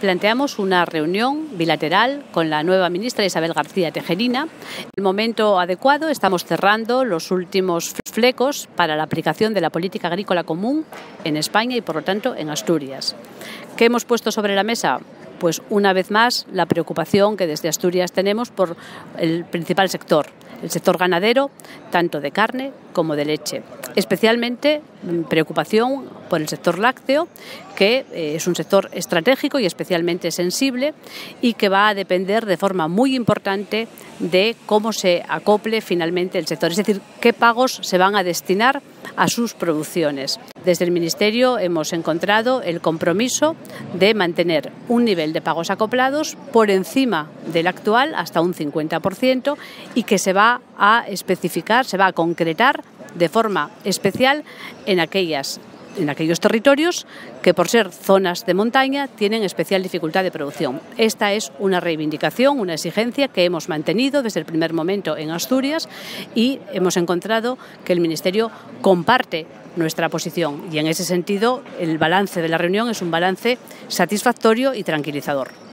planteamos una reunión bilateral con la nueva ministra Isabel García Tejerina. En el momento adecuado estamos cerrando los últimos flecos para la aplicación de la política agrícola común en España y, por lo tanto, en Asturias. ¿Qué hemos puesto sobre la mesa? Pues una vez más la preocupación que desde Asturias tenemos por el principal sector, el sector ganadero, tanto de carne como de leche. Especialmente mm, preocupación por el sector lácteo, que eh, es un sector estratégico y especialmente sensible y que va a depender de forma muy importante de cómo se acople finalmente el sector, es decir, qué pagos se van a destinar a sus producciones. Desde el Ministerio hemos encontrado el compromiso de mantener un nivel de pagos acoplados por encima del actual, hasta un 50%, y que se va a especificar, se va a concretar de forma especial en aquellas en aquellos territorios que por ser zonas de montaña tienen especial dificultad de producción. Esta es una reivindicación, una exigencia que hemos mantenido desde el primer momento en Asturias y hemos encontrado que el Ministerio comparte nuestra posición y en ese sentido el balance de la reunión es un balance satisfactorio y tranquilizador.